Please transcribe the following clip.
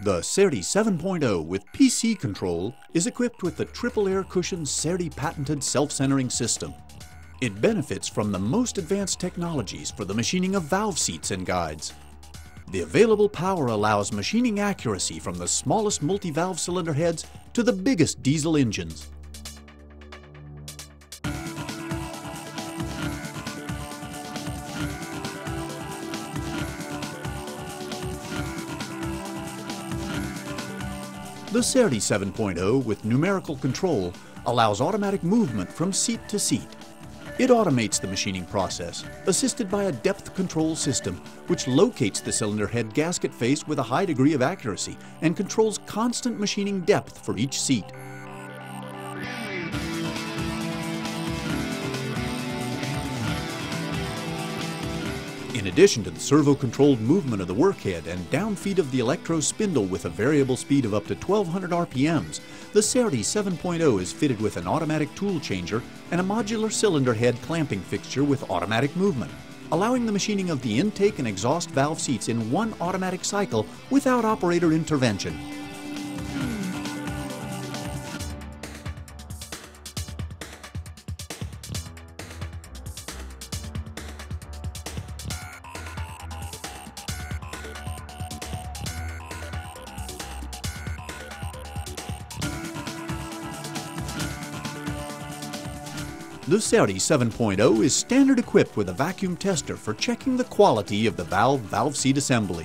The SERDI 7.0 with PC control is equipped with the triple air cushion SERDI patented self-centering system. It benefits from the most advanced technologies for the machining of valve seats and guides. The available power allows machining accuracy from the smallest multi-valve cylinder heads to the biggest diesel engines. The SERDI 7.0 with numerical control allows automatic movement from seat to seat. It automates the machining process, assisted by a depth control system, which locates the cylinder head gasket face with a high degree of accuracy and controls constant machining depth for each seat. In addition to the servo-controlled movement of the workhead and down feed of the electro spindle with a variable speed of up to 1200 RPMs, the SERDI 7.0 is fitted with an automatic tool changer and a modular cylinder head clamping fixture with automatic movement, allowing the machining of the intake and exhaust valve seats in one automatic cycle without operator intervention. The SERDI 7.0 is standard equipped with a vacuum tester for checking the quality of the valve valve seat assembly.